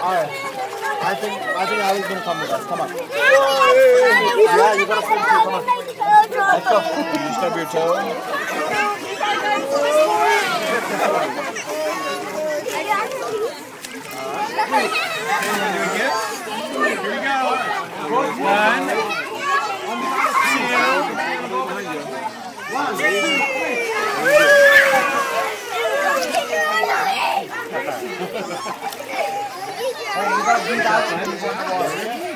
Alright. I think I think Ali's gonna come with us. Come on. Yeah, you gotta swim too. Come on. Let's go. You stub your toe. Here we go. One, You gotta habilidade.